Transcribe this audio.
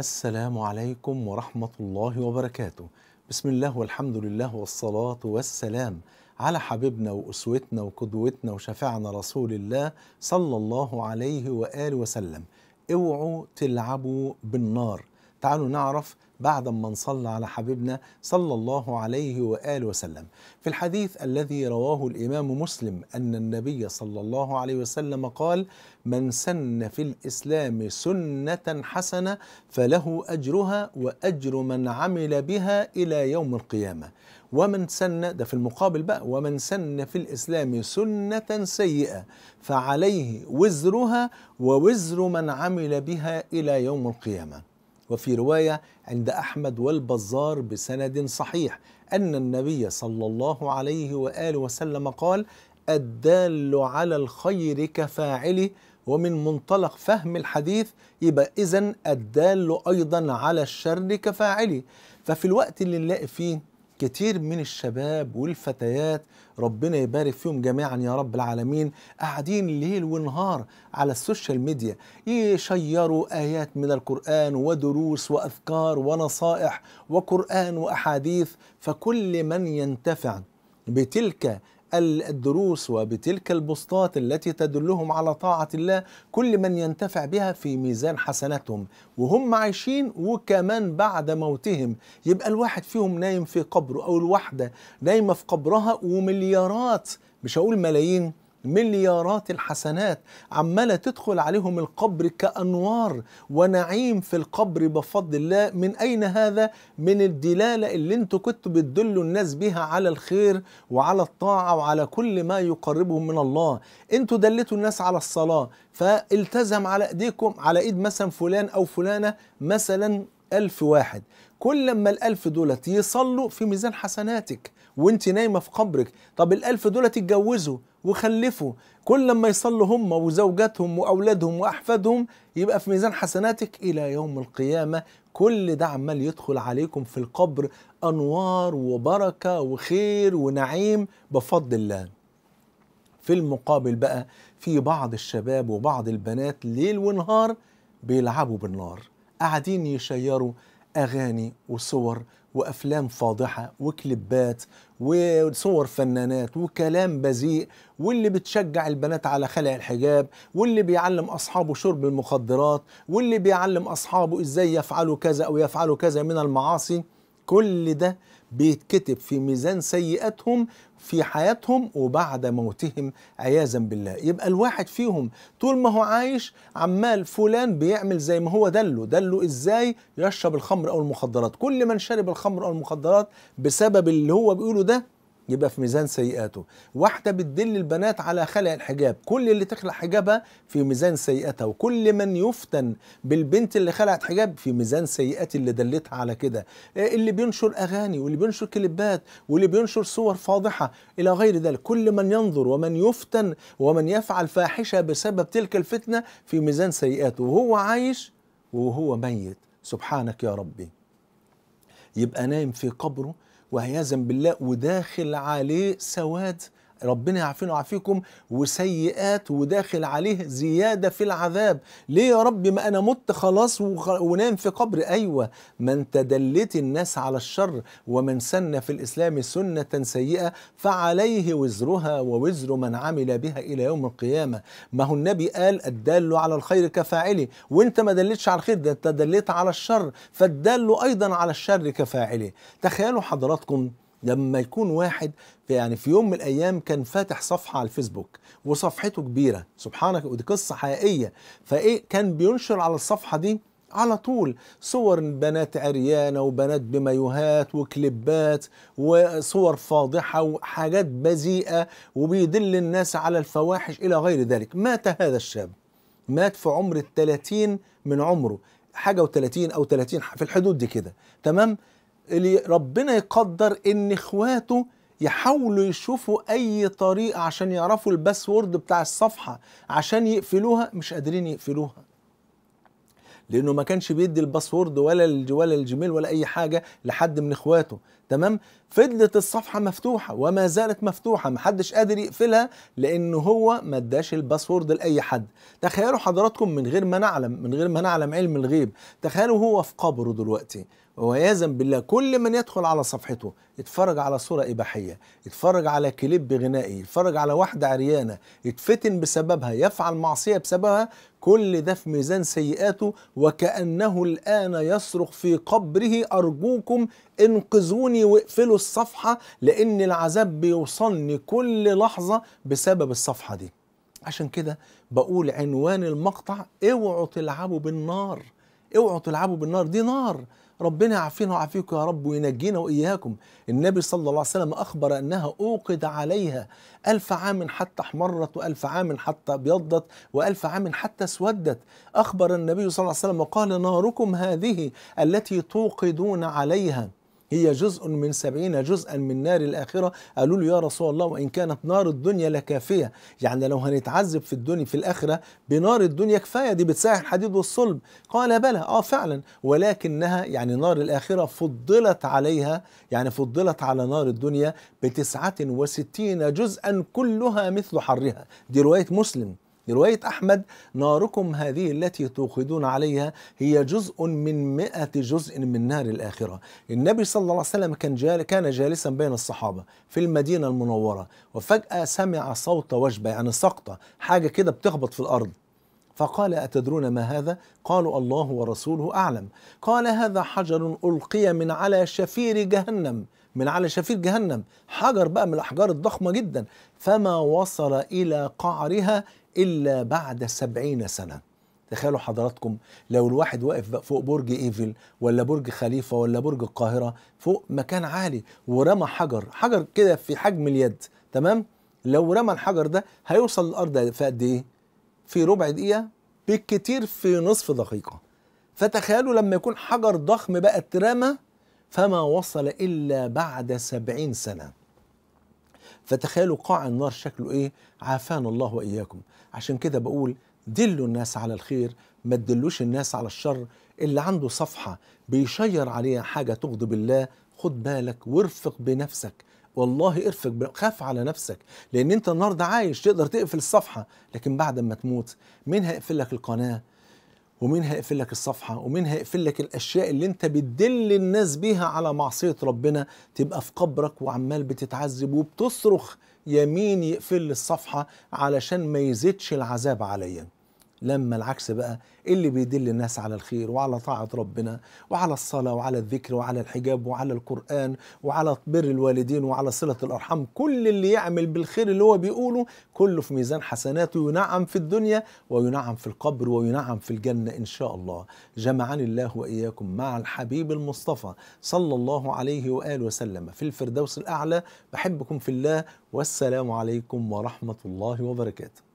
السلام عليكم ورحمة الله وبركاته. بسم الله والحمد لله والصلاة والسلام على حبيبنا وأسوتنا وقدوتنا وشفيعنا رسول الله صلى الله عليه وآله وسلم. اوعوا تلعبوا بالنار. تعالوا نعرف بعد ما نصلى على حبيبنا صلى الله عليه وآله وسلم. في الحديث الذي رواه الإمام مسلم أن النبي صلى الله عليه وسلم قال: من سن في الإسلام سنة حسنة فله أجرها وأجر من عمل بها إلى يوم القيامة. ومن سن ده في المقابل بقى ومن سن في الإسلام سنة سيئة فعليه وزرها ووزر من عمل بها إلى يوم القيامة. وفي رواية عند أحمد والبزار بسند صحيح أن النبي صلى الله عليه وآله وسلم قال الدال على الخير كفاعله ومن منطلق فهم الحديث يبقى اذا الدال أيضا على الشر كفاعله ففي الوقت اللي نلاقي فيه كتير من الشباب والفتيات ربنا يبارك فيهم جميعا يا رب العالمين قاعدين ليل ونهار على السوشيال ميديا يشيروا آيات من القرآن ودروس وأذكار ونصائح وقرآن وأحاديث فكل من ينتفع بتلك الدروس وبتلك البسطات التي تدلهم على طاعة الله كل من ينتفع بها في ميزان حسناتهم. وهم عايشين وكمان بعد موتهم. يبقى الواحد فيهم نايم في قبره أو الواحدة نايمة في قبرها ومليارات مش هقول ملايين. مليارات الحسنات عمالة تدخل عليهم القبر كأنوار ونعيم في القبر بفضل الله. من أين هذا؟ من الدلالة اللي أنتوا كنتوا بتدلوا الناس بها على الخير وعلى الطاعة وعلى كل ما يقربهم من الله. أنتوا دلتوا الناس على الصلاة فالتزم على إيديكم على إيد مثلا فلان أو فلانة مثلا ألف واحد. كل لما الألف دولت يصلوا في ميزان حسناتك وانت نايمة في قبرك. طب الألف دولت يتجوزوا وخلفوا كل لما يصلوا هم وزوجاتهم وأولادهم وأحفادهم يبقى في ميزان حسناتك إلى يوم القيامة. كل ده عمال يدخل عليكم في القبر. أنوار وبركة وخير ونعيم بفضل الله. في المقابل بقى في بعض الشباب وبعض البنات ليل ونهار بيلعبوا بالنار. قاعدين يشيروا أغاني وصور وأفلام فاضحة وكليبات وصور فنانات وكلام بذيء واللي بتشجع البنات على خلع الحجاب واللي بيعلم أصحابه شرب المخدرات واللي بيعلم أصحابه إزاي يفعلوا كذا أو يفعلوا كذا من المعاصي. كل ده بيتكتب في ميزان سيئاتهم في حياتهم وبعد موتهم عياذا بالله. يبقى الواحد فيهم طول ما هو عايش عمال فلان بيعمل زي ما هو دله. دله إزاي؟ يشرب الخمر أو المخدرات. كل من شرب الخمر أو المخدرات بسبب اللي هو بيقوله ده يبقى في ميزان سيئاته. واحدة بتدل البنات على خلع الحجاب. كل اللي تخلع حجابها في ميزان سيئتها وكل من يفتن بالبنت اللي خلعت حجاب في ميزان سيئات اللي دلتها على كده. اللي بينشر أغاني واللي بينشر كليبات واللي بينشر صور فاضحة. إلى غير ذلك كل من ينظر ومن يفتن ومن يفعل فاحشة بسبب تلك الفتنة في ميزان سيئاته. وهو عايش وهو ميت. سبحانك يا ربي. يبقى نايم في قبره وعياذا بالله وداخل عليه سواد ربنا يعافينا ويعافيكم وسيئات وداخل عليه زيادة في العذاب. ليه يا رب ما أنا مت خلاص ونام في قبر؟ أيوه. ما انت دلت الناس على الشر ومن سن في الإسلام سنة سيئة فعليه وزرها ووزر من عمل بها إلى يوم القيامة. ما هو النبي قال الدال على الخير كفاعله. وأنت ما دلتش على الخير ده أنت دليت على الشر فالدال أيضا على الشر كفاعله. تخيلوا حضراتكم لما يكون واحد في يعني في يوم من الأيام كان فاتح صفحة على الفيسبوك وصفحته كبيرة سبحانك ودي قصة حقيقية. فإيه كان بينشر على الصفحة دي على طول صور بنات عريانة وبنات بمايوهات وكليبات وصور فاضحة وحاجات بذيئة وبيدل الناس على الفواحش إلى غير ذلك. مات هذا الشاب. مات في عمر الثلاثين من عمره. حاجة وثلاثين أو ثلاثين في الحدود دي كده. تمام؟ اللي ربنا يقدر إن إخواته يحاولوا يشوفوا أي طريقه عشان يعرفوا ال password بتاع الصفحة عشان يقفلوها مش قادرين يقفلوها. لأنه ما كانش بيدي الباسورد ولا ولا ال Gmail ولا أي حاجة لحد من إخواته. تمام؟ فضلت الصفحة مفتوحة وما زالت مفتوحة محدش قادر يقفلها لأنه هو ما اداش الباسورد لأي حد. تخيلوا حضراتكم من غير ما نعلم من غير ما نعلم علم الغيب. تخيلوا هو في قبره دلوقتي. وعياذا بالله كل من يدخل على صفحته يتفرج على صورة إباحية يتفرج على كليب غنائي يتفرج على واحدة عريانة يتفتن بسببها يفعل معصية بسببها كل ده في ميزان سيئاته وكأنه الآن يصرخ في قبره أرجوكم انقذوني واقفلوا الصفحة لأن العذاب بيوصلني كل لحظة بسبب الصفحة دي. عشان كده بقول عنوان المقطع اوعوا تلعبوا بالنار. اوعوا تلعبوا بالنار دي نار. ربنا يعافينا ويعافيكم يا رب وينجينا وإياكم. النبي صلى الله عليه وسلم أخبر أنها أوقد عليها ألف عام حتى احمرت وألف عام حتى أبيضت وألف عام حتى أسودت. أخبر النبي صلى الله عليه وسلم وقال ناركم هذه التي توقدون عليها. هي جزء من سبعين جزءا من نار الآخرة. قالوا له يا رسول الله وإن كانت نار الدنيا لكافية. يعني لو هنتعذب في الدنيا في الآخرة بنار الدنيا كفاية دي بتساعد الحديد والصلب. قال بلى. آه فعلا. ولكنها يعني نار الآخرة فضلت عليها يعني فضلت على نار الدنيا بتسعة وستين جزءا كلها مثل حرها. دي رواية مسلم. رواية أحمد ناركم هذه التي توقدون عليها هي جزء من مئة جزء من نار الآخرة. النبي صلى الله عليه وسلم كان, جال كان جالسا بين الصحابة في المدينة المنورة وفجأة سمع صوت وجبة يعني سقطة حاجة كده بتخبط في الأرض. فقال أتدرون ما هذا؟ قالوا الله ورسوله أعلم. قال هذا حجر ألقي من على شفير جهنم من على شفير جهنم. حجر بقى من الأحجار الضخمة جدا. فما وصل إلى قعرها إلا بعد سبعين سنة. تخيلوا حضراتكم لو الواحد واقف فوق برج إيفل ولا برج خليفة ولا برج القاهرة فوق مكان عالي ورمى حجر حجر كده في حجم اليد تمام؟ لو رمى الحجر ده هيوصل الأرض في قد إيه؟ في ربع دقيقة بالكتير في نصف دقيقة. فتخيلوا لما يكون حجر ضخم بقى اترمى فما وصل إلا بعد سبعين سنة. فتخيلوا قاع النار شكله إيه؟ عافانا الله وإياكم. عشان كده بقول دلوا الناس على الخير ما تدلوش الناس على الشر. اللي عنده صفحة بيشير عليها حاجة تغضب الله خد بالك وارفق بنفسك. والله ارفق. خاف على نفسك لأن أنت النهارده عايش تقدر تقفل الصفحة لكن بعد ما تموت مين هيقفل لك القناة؟ ومين هيقفل لك الصفحة؟ ومين هيقفل لك الأشياء اللي أنت بتدل الناس بيها على معصية ربنا؟ تبقى في قبرك وعمال بتتعذب وبتصرخ يمين يقفل الصفحة علشان ما يزيدش العذاب عليا. لما العكس بقى اللي بيدل الناس على الخير وعلى طاعة ربنا وعلى الصلاة وعلى الذكر وعلى الحجاب وعلى القرآن وعلى بر الوالدين وعلى صلة الأرحام كل اللي يعمل بالخير اللي هو بيقوله كله في ميزان حسناته ينعم في الدنيا وينعم في القبر وينعم في الجنة إن شاء الله. جمعني الله وإياكم مع الحبيب المصطفى صلى الله عليه وآله وسلم في الفردوس الأعلى بحبكم في الله والسلام عليكم ورحمة الله وبركاته.